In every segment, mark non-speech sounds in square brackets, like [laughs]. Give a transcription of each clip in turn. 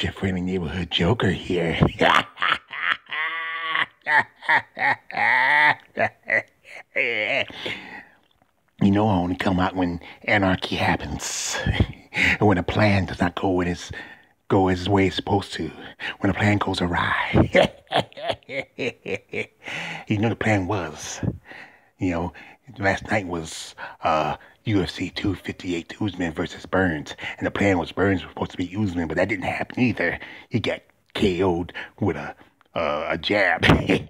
It's your friendly neighborhood Joker here. [laughs] you know I only come out when anarchy happens. [laughs] when a plan does not go as go as way it's supposed to. When a plan goes awry. [laughs] you know the plan was. You know, last night was uh UFC 258 Usman versus Burns, and the plan was Burns was supposed to be Usman, but that didn't happen either. He got KO'd with a uh, a jab. [laughs] the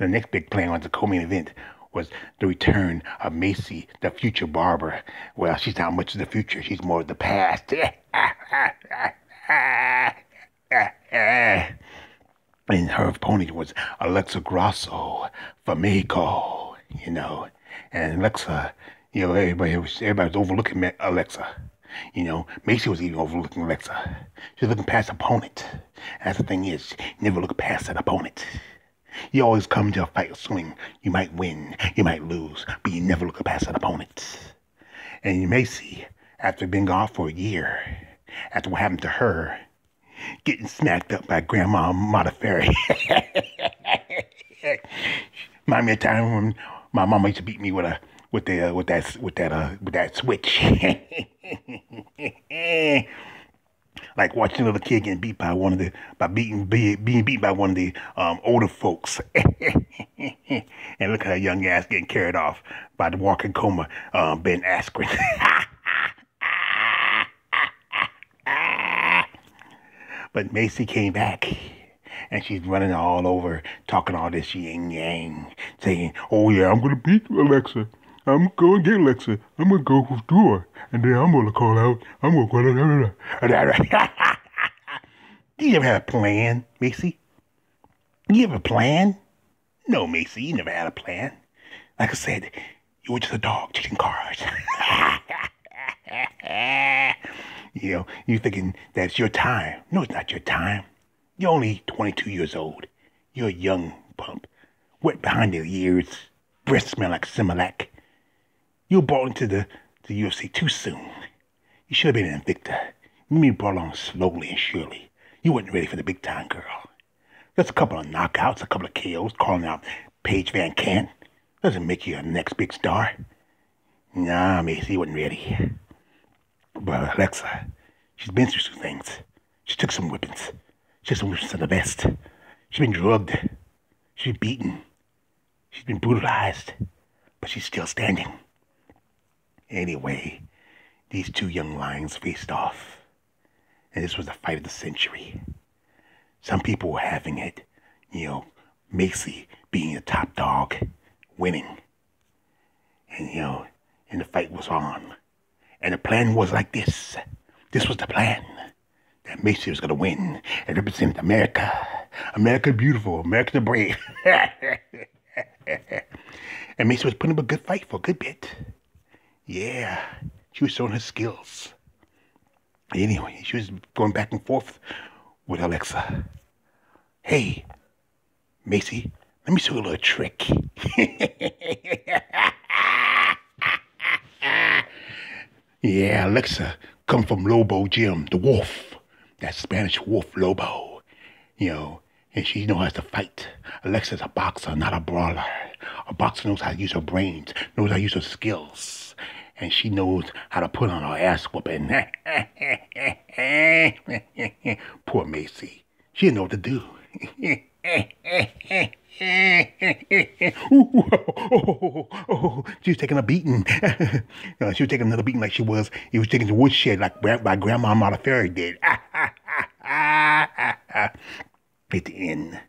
next big plan was the co-main event was the return of Maycee, the future barber. Well, she's not much of the future; she's more of the past. [laughs] and her opponent was Alexa Grasso from you know. And Alexa, you know, everybody was everybody was overlooking Alexa. You know, Maycee was even overlooking Alexa. She was looking past opponent. That's the thing is, never look past that opponent. You always come to a fight swing. You might win, you might lose, but you never look past that opponent. And Maycee, after being gone for a year, after what happened to her, getting smacked up by Grandma Modafferi. [laughs] Remind me of time when my mama used to beat me with a with the uh, with that with that uh with that switch. [laughs] like watching a little kid getting beat by one of the by beating be, being beat by one of the um, older folks. [laughs] and look at her young ass getting carried off by the walking coma um, Ben Askren. [laughs] but Maycee came back and she's running all over, talking all this yin yang, saying, "Oh yeah, I'm gonna beat Alexa. I'm to get Alexa. I'm gonna go through her, and then I'm gonna call out. I'm gonna call out." Do you ever have a plan, Maycee? You ever a plan? No, Maycee, you never had a plan. Like I said, you were just a dog chasing cars. [laughs] you know, you thinking that's your time. No, it's not your time. You're only 22 years old. You're a young pump. Wet behind the ears. Breath smell like Similac. You were brought into the, the UFC too soon. You should have been an Invicta. You been brought along slowly and surely. You weren't ready for the big time, girl. Just a couple of knockouts, a couple of KOs, calling out Paige VanZant. Doesn't make you a next big star. Nah, Maycee, wasn't ready. But Alexa, she's been through some things. She took some whippings. She's some whippings of the best. She's been drugged. She's been beaten. She's been brutalized. But she's still standing. Anyway, these two young lions faced off. And this was the fight of the century. Some people were having it, you know, Maycee being the top dog, winning. And, you know, and the fight was on. And the plan was like this. This was the plan. Maycee was going to win and represent America. America beautiful, America the brave. [laughs] and Maycee was putting up a good fight for a good bit. Yeah, she was showing her skills. Anyway, she was going back and forth with Alexa. Hey, Maycee, let me show you a little trick. [laughs] yeah, Alexa come from Lobo Gym, the wolf. That Spanish wolf Lobo. You know, and she knows how to fight. Alexa's a boxer, not a brawler. A boxer knows how to use her brains, knows how to use her skills. And she knows how to put on her ass whooping. [laughs] Poor Maycee. She didn't know what to do. [laughs] Ooh, oh, oh, oh, she was taking a beating. [laughs] uh, she was taking another beating like she was. He was taking the woodshed like my grandma Modafferi did. [laughs] At the end,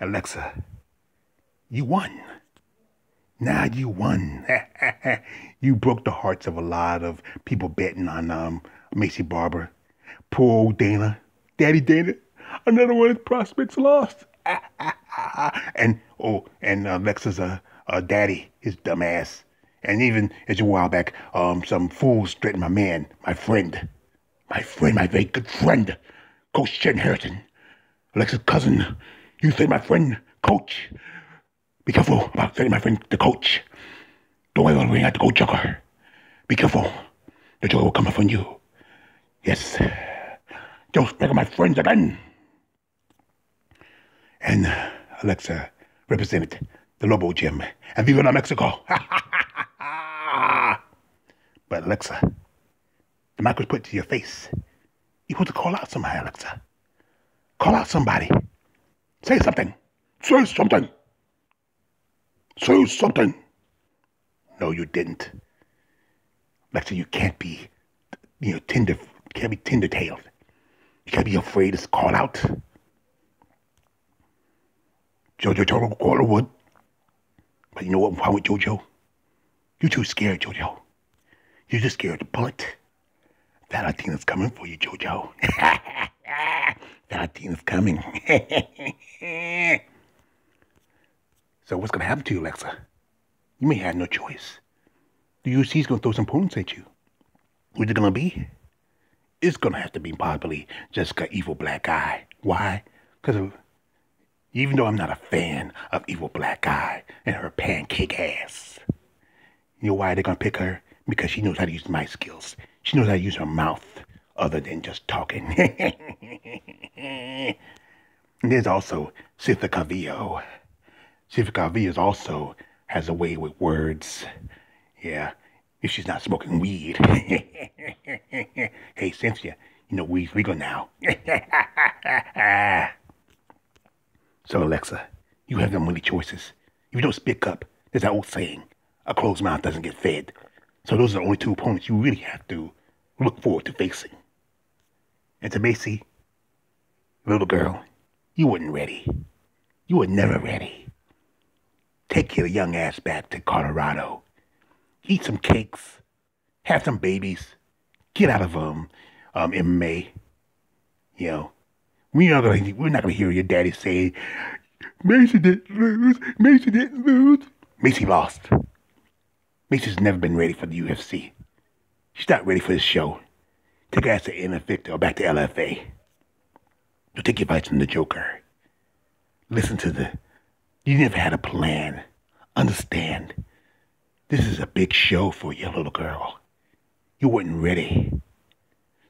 Alexa, you won. Now you won. [laughs] you broke the hearts of a lot of people betting on um, Maycee Barber. Poor old Dana. Daddy Dana. Another one of his prospects lost. [laughs] and oh, and uh, Lex's uh, uh, daddy, his dumbass. And even as a while back, um, some fools threatened my man, my friend, my friend, my very good friend, Coach Chen Harrison, Alexa's cousin. You threatened my friend, Coach. Be careful about threatening my friend, the coach. Don't ever bring out the gold jugger. Be careful. The joy will come upon you. Yes. Don't speak of my friends again. And Alexa represented the Lobo Gym and Viva la Mexico. [laughs] but Alexa, the mic was put to your face. You want to call out somebody, Alexa. Call out somebody. Say something. Say something. Say something. No, you didn't. Alexa, you can't be, you know, tender, can't be tender-tailed. You can't be afraid to call out. Jojo Turtle Quarter would. But you know what wrong with Jojo? You're too scared, Jojo. You're just scared to bullet. That Valentine's coming for you, Jojo. [laughs] That Valentine's coming. [laughs] so what's gonna happen to you, Alexa? You may have no choice. The UFC's gonna throw some points at you. Who's it gonna be? It's gonna have to be probably Jessica Evil Black Eye. Why? Because of even though I'm not a fan of Evil Black Eye and her pancake ass. You know why they're gonna pick her? Because she knows how to use my skills. She knows how to use her mouth other than just talking. and [laughs] there's also Cynthia Calvillo. Cynthia Calvillo also has a way with words. Yeah, if she's not smoking weed. [laughs] hey, Cynthia, you know weed's legal now. [laughs] so, Alexa, you have no many choices. If you don't speak up, there's that old saying, a closed mouth doesn't get fed. So those are the only two opponents you really have to look forward to facing. And to Maycee, little girl, you weren't ready. You were never ready. Take your young ass back to Colorado. Eat some cakes. Have some babies. Get out of um, um MMA. You know, we're not gonna we're not gonna hear your daddy say, Maycee didn't lose. Maycee didn't lose. Maycee lost. Maycee's never been ready for the UFC. She's not ready for this show. Take her ass to Invicta or back to LFA. You'll take your advice from the Joker. Listen to the. You never had a plan. Understand. This is a big show for you, little girl. You weren't ready.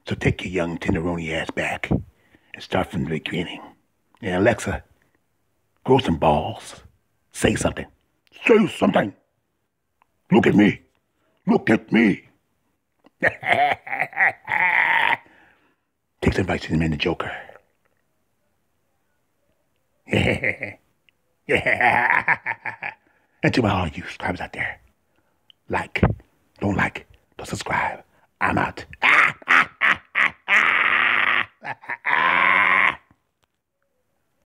So take your young tenderoni ass back and start from the beginning. And Alexa, grow some balls. Say something. Say something. Look at me. Look at me. [laughs] Take some advice from the man, the Joker. Yeah. [laughs] Yeah. And to all you subscribers out there, like, don't like, don't subscribe. I'm out. Ah! ah! [laughs]